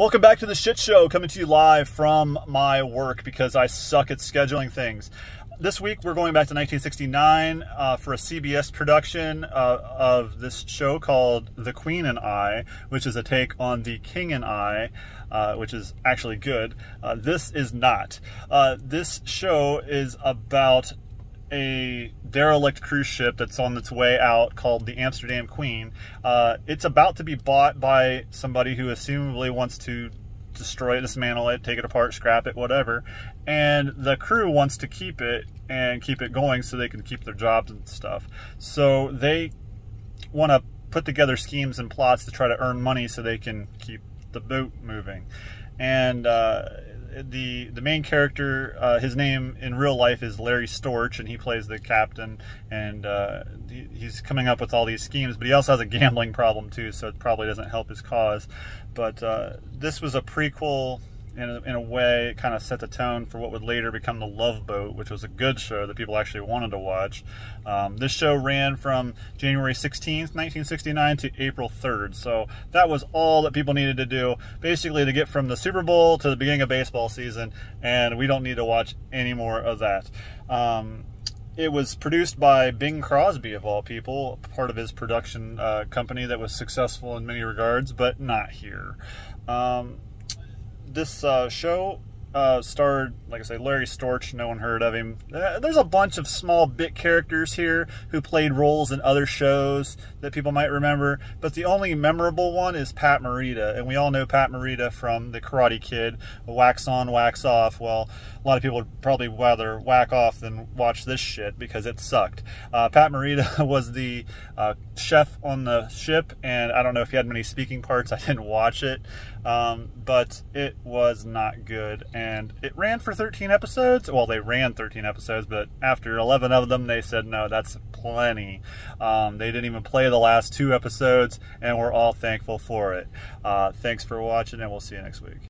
Welcome back to the shit show, coming to you live from my work because I suck at scheduling things. This week we're going back to 1969 uh, for a CBS production uh, of this show called The Queen and I, which is a take on The King and I, uh, which is actually good. Uh, this is not. Uh, this show is about a derelict cruise ship that's on its way out called the Amsterdam Queen. Uh, it's about to be bought by somebody who assumably wants to destroy it, dismantle it, take it apart, scrap it, whatever. And the crew wants to keep it and keep it going so they can keep their jobs and stuff. So they want to put together schemes and plots to try to earn money so they can keep the boat moving. And uh, the the main character, uh, his name in real life is Larry Storch, and he plays the captain. And uh, he, he's coming up with all these schemes, but he also has a gambling problem too, so it probably doesn't help his cause. But uh, this was a prequel in a, in a way, it kind of set the tone for what would later become The Love Boat, which was a good show that people actually wanted to watch. Um, this show ran from January 16th, 1969 to April 3rd. So that was all that people needed to do, basically to get from the Super Bowl to the beginning of baseball season, and we don't need to watch any more of that. Um, it was produced by Bing Crosby, of all people, part of his production uh, company that was successful in many regards, but not here. Um, this uh, show uh, starred, like I say, Larry Storch. No one heard of him. Uh, there's a bunch of small bit characters here who played roles in other shows that people might remember, but the only memorable one is Pat Morita, and we all know Pat Morita from The Karate Kid, wax on, wax off. Well, a lot of people would probably rather whack off than watch this shit because it sucked. Uh, Pat Morita was the uh, chef on the ship, and I don't know if he had many speaking parts. I didn't watch it, um, but it was not good and it ran for 13 episodes. Well, they ran 13 episodes, but after 11 of them, they said, no, that's plenty. Um, they didn't even play the last two episodes, and we're all thankful for it. Uh, thanks for watching, and we'll see you next week.